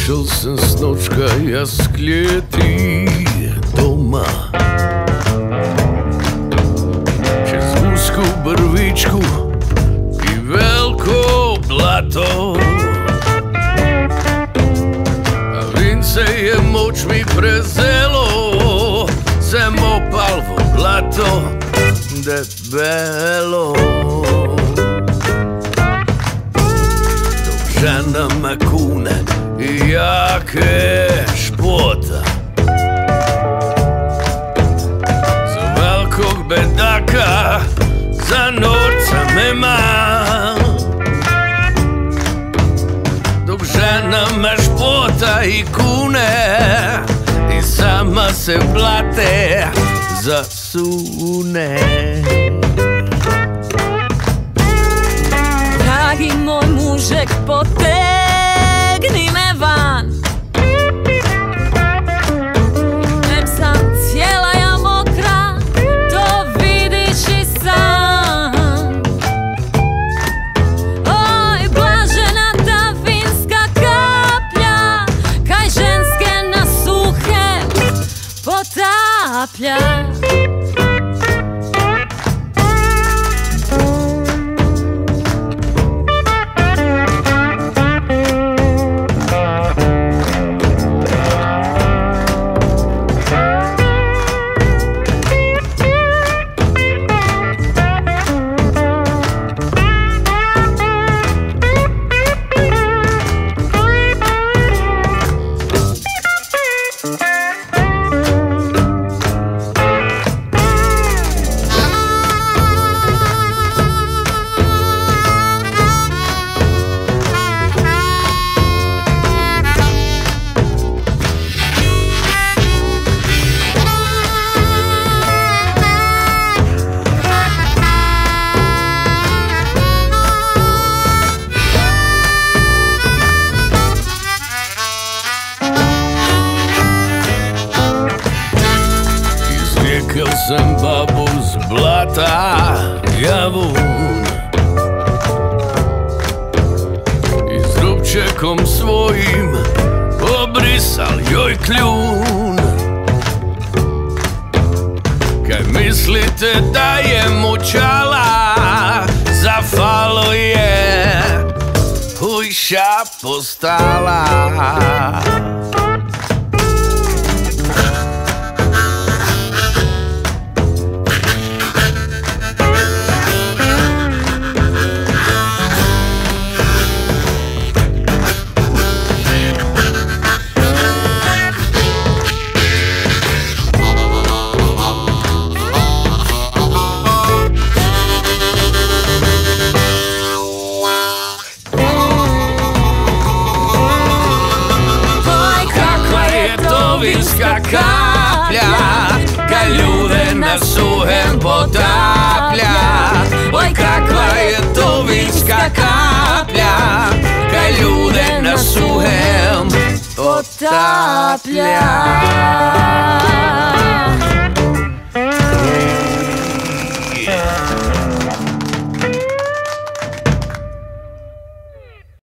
Вышел сын с ночка я с клети дома Через вузьку брвичку і велко блато А він се je moč mi prezelo Sem opal v blato debelo Žena me kune i jake špota. Za velikog bedaka, za norca me ma. Dok žena me špota i kune I sama se blate za mužek, potegni me van. Em sam cijela ja mokra, to vidiš i sam. Oj, blažena ta finska kaplja Kaj ženske na suhe potaplja sam babu z blata javun I s rupčekom svojim obrisal joj kljun. Kaj mislite da je mučala Zafalo je Ujša postala Половинська капля, калюги на суген потапля, ой какає тувінська капля, калюги на суген потапля.